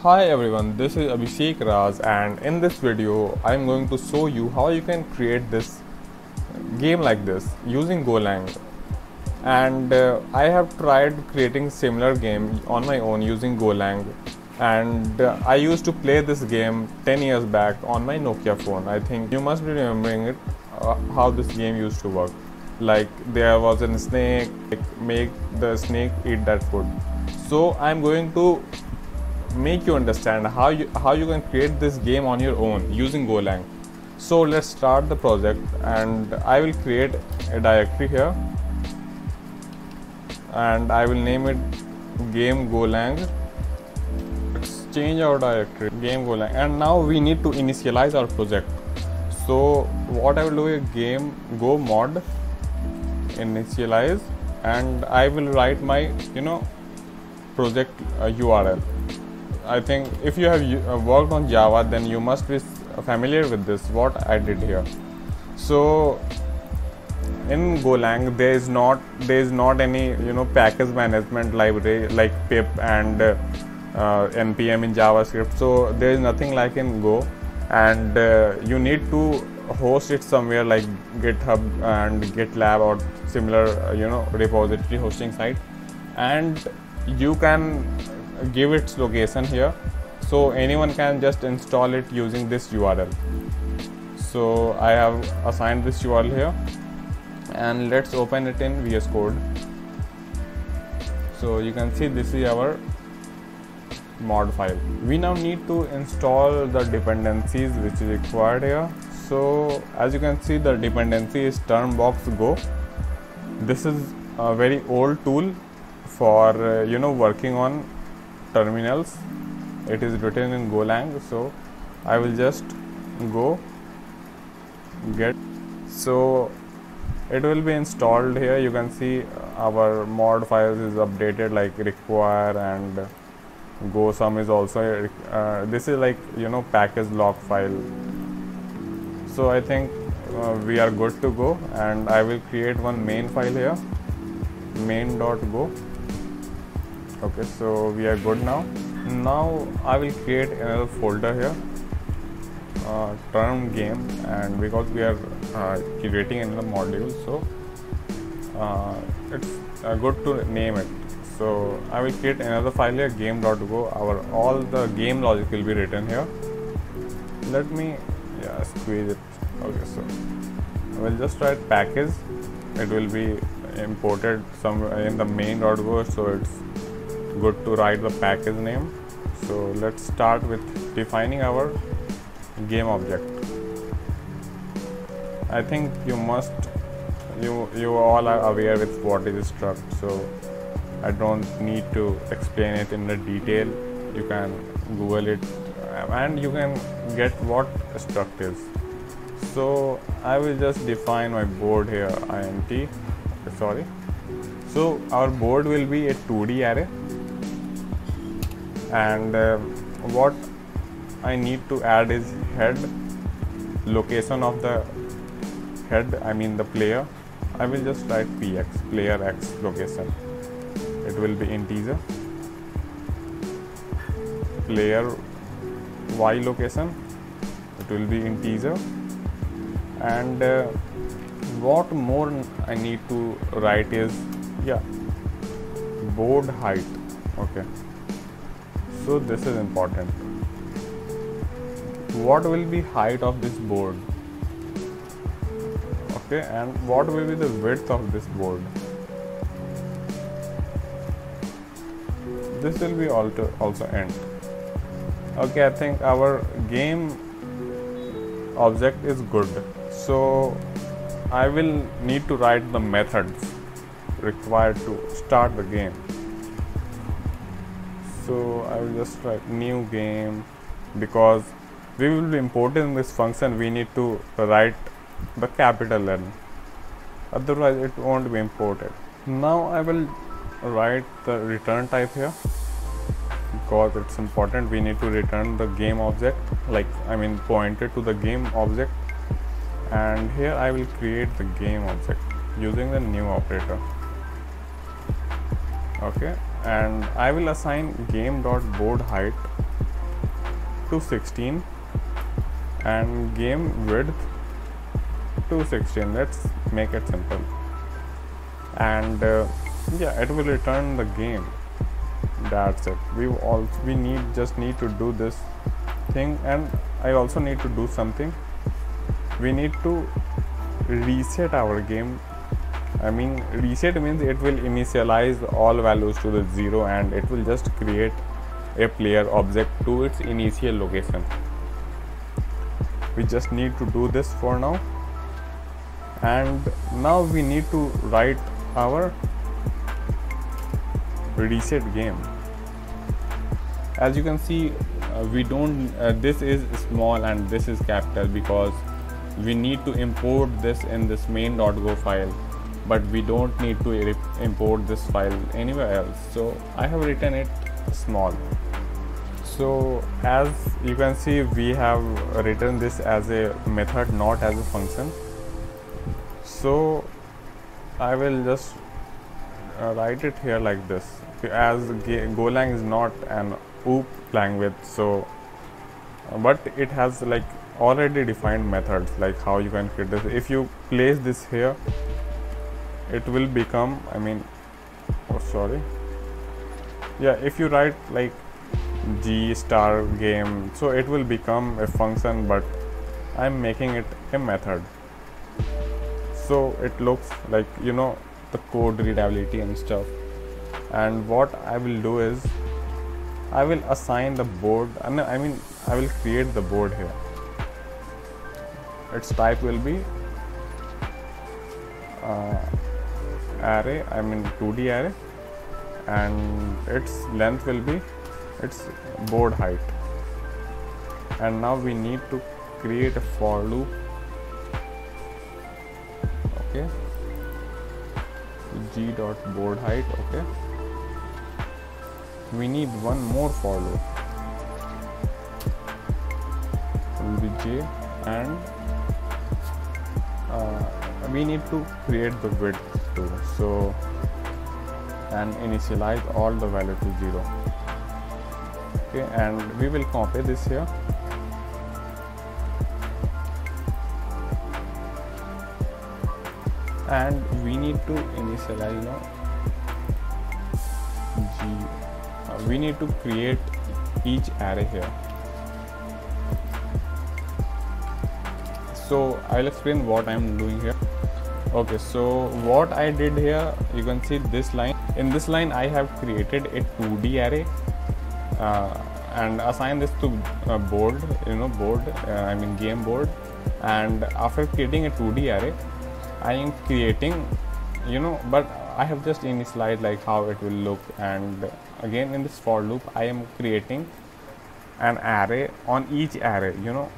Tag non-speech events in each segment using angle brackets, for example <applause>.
Hi everyone, this is Abhishek Raj and in this video I am going to show you how you can create this game like this using Golang and uh, I have tried creating similar game on my own using Golang and uh, I used to play this game 10 years back on my Nokia phone. I think you must be remembering it uh, how this game used to work. Like there was a snake, like make the snake eat that food. So I'm going to make you understand how you how you can create this game on your own using Golang. So let's start the project and I will create a directory here and I will name it game Golang. Let's change our directory game Golang and now we need to initialize our project. So what I will do is game go mod initialize and I will write my you know project uh, URL. I think if you have uh, worked on Java then you must be familiar with this what I did here. So in Golang there is not there is not any you know package management library like pip and uh, npm in JavaScript. So there is nothing like in Go, and uh, you need to host it somewhere like GitHub and GitLab or similar uh, you know repository hosting site, and you can give its location here. So anyone can just install it using this URL so I have assigned this URL here. And let's open it in VS Code. So you can see this is our mod file. We now need to install the dependencies which is required here. So as you can see the dependency is Termbox Go. This is a very old tool for uh, you know working on terminals. It is written in golang so i will just go get so it will be installed here. You can see our mod files is updated like require and go.sum is also uh, this is like you know package log file. So i think uh, we are good to go and i will create one main file here main.go okay so we are good now. Now I will create another folder here. Uh, term game and because we are uh, creating another module so uh, it's uh, good to name it. So I will create another file here game.go our all the game logic will be written here. Let me yeah squeeze it. Okay so I will just write package. It will be imported somewhere in the main.go so it's good to write the package name. So let's start with defining our game object. I think you must you you all are aware with what is struct so I don't need to explain it in the detail. You can google it and you can get what struct is. So I will just define my board here int sorry. So our board will be a 2d array and uh, what I need to add is head location of the head I mean the player. I will just write px player x location. It will be integer. Player y location. It will be integer. And uh, what more I need to write is yeah board height. Okay so this is important. What will be height of this board? Okay and what will be the width of this board? This will be also also int okay i think our game object is good. So i will need to write the methods required to start the game so I will just write new game because we will be importing this function. We need to write the capital N. Otherwise it won't be imported. Now I will write the return type here because it's important. We need to return the game object like I mean pointer to the game object. And here I will create the game object using the new operator. Okay and I will assign game dot board height to 16 and game width to 16 let's make it simple. And uh, yeah it will return the game. That's it. We all we need just need to do this thing and i also need to do something. We need to reset our game i mean reset means it will initialize all values to the zero and it will just create a player object to its initial location. We just need to do this for now. And now we need to write our reset game. As you can see uh, we don't uh, this is small and this is capital because we need to import this in this main.go file but we don't need to import this file anywhere else. So i have written it small. So as you can see we have written this as a method not as a function. So I will just uh, write it here like this. As Golang is not an OOP language so but it has like already defined methods like how you can create this. If you place this here it will become I mean oh sorry. Yeah if you write like G star game so it will become a function but I'm making it a method. So it looks like you know the code readability and stuff. And what I will do is I will assign the board I mean I will create the board here. Its type will be uh, array I mean 2d array and its length will be its board height. And now we need to create a for loop. Okay. G dot board height okay. We need one more for loop. Will be j and uh, we need to create the width too so and initialize all the value to 0 okay and we will copy this here. And we need to initialize now g. Uh, we need to create each array here. So i'll explain what i'm doing here okay so what i did here you can see this line. In this line i have created a 2d array uh, and assign this to a board you know board uh, i mean game board. And after creating a 2d array I am creating you know but I have just initialized like how it will look. And again in this for loop I am creating an array on each array you know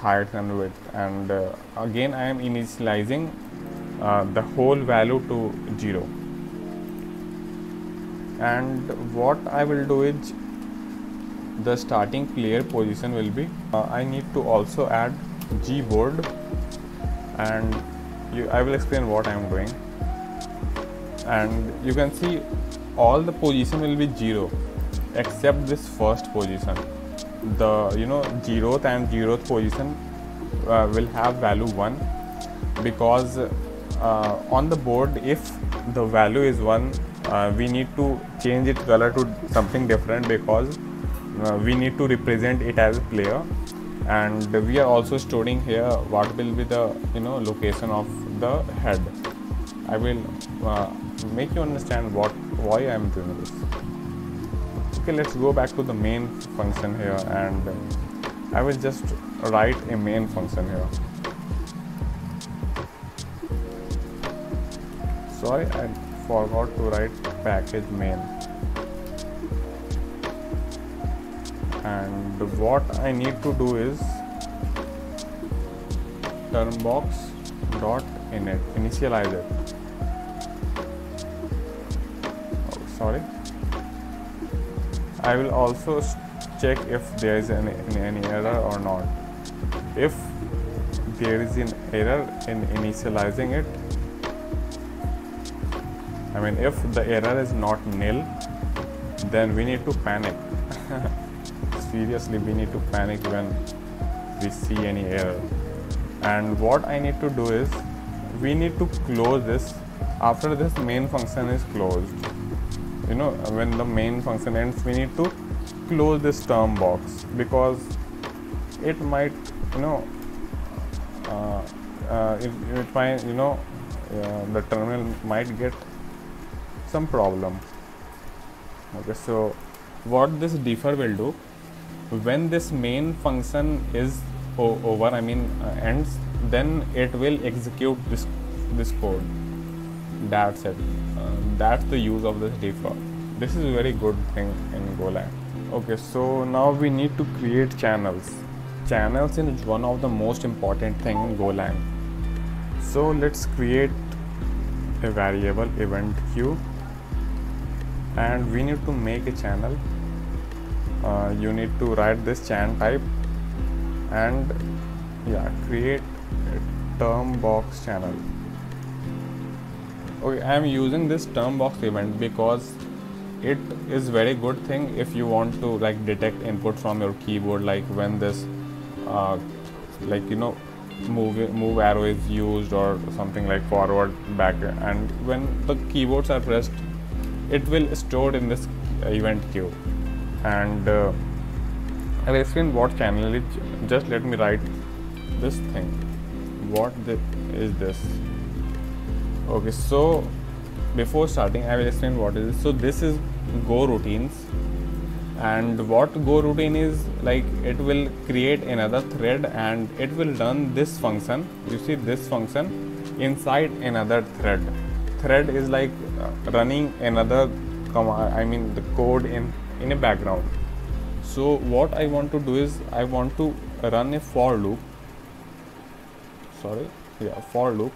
height and width. And uh, again I am initializing uh, the whole value to 0 and what I will do is the starting player position will be uh, I need to also add gboard and you, I will explain what I am doing. And you can see all the position will be 0 except this first position. The you know zeroth and zeroth position uh, will have value 1 because uh, on the board if the value is 1 uh, we need to change its color to something different because uh, we need to represent it as a player. And we are also storing here what will be the you know location of the head. I will uh, make you understand what why I am doing this. Okay let's go back to the main function here and I will just write a main function here sorry I forgot to write package main and what I need to do is turn box dot init initialize it. Oh, sorry. I will also check if there is any, any error or not. If there is an error in initializing it I mean if the error is not nil then we need to panic. <laughs> Seriously we need to panic when we see any error. And what I need to do is we need to close this. After this main function is closed. You know when the main function ends we need to close this termbox because it might you know uh, uh, it, it might you know uh, the terminal might get some problem. Okay so what this defer will do when this main function is over i mean uh, ends then it will execute this this code. That's it. Uh, that's the use of this defer. This is a very good thing in golang. Okay so now we need to create channels. Channels is one of the most important thing in golang. So let's create a variable event queue and we need to make a channel. Uh, you need to write this chan type and yeah create a termbox channel. Okay i am using this termbox event because it is very good thing if you want to like detect input from your keyboard like when this uh, like you know move move arrow is used or something like forward back and when the keyboards are pressed it will stored in this event queue. And uh, I will explain what channel is just let me write this thing. What the, is this? Okay so before starting I will explain what is this. So this is go routines. And what go routine is like it will create another thread and it will run this function. You see this function inside another thread. Thread is like uh, running another i mean the code in in a background. So what i want to do is i want to run a for loop. Sorry? Yeah for loop.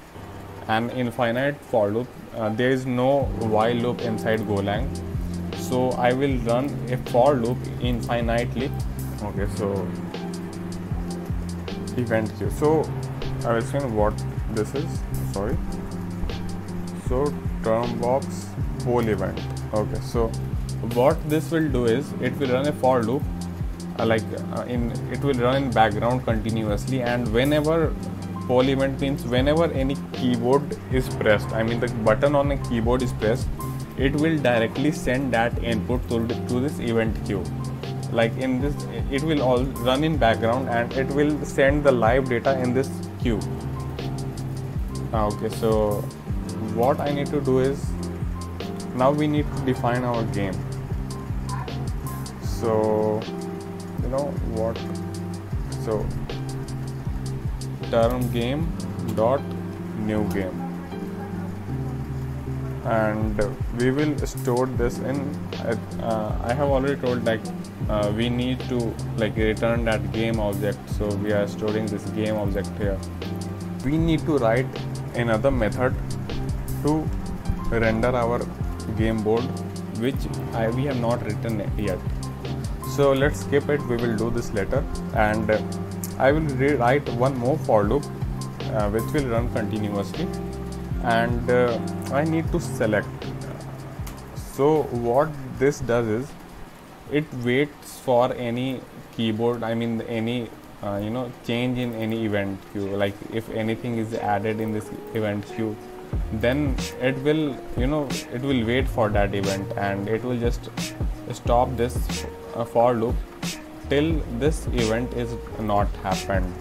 An infinite for loop. Uh, there is no while loop inside golang. So I will run a for loop infinitely. Okay so event queue so I will explain what this is. Sorry so term box poll event okay so what this will do is it will run a for loop uh, like uh, in it will run in background continuously and whenever poll event means whenever any keyboard is pressed i mean the button on a keyboard is pressed it will directly send that input to, to this event queue. Like in this it will all run in background and it will send the live data in this queue. Ah, okay so what i need to do is now we need to define our game. So you know what? So term game dot new game. And we will store this in uh, i have already told like uh, we need to like return that game object. So we are storing this game object here. We need to write another method to render our game board which I, we have not written yet. So let's skip it. We will do this later. And uh, I will rewrite one more for loop uh, which will run continuously. And uh, I need to select. So what this does is it waits for any keyboard I mean any uh, you know change in any event queue. Like if anything is added in this event queue then it will you know it will wait for that event and it will just stop this uh, for loop till this event is not happened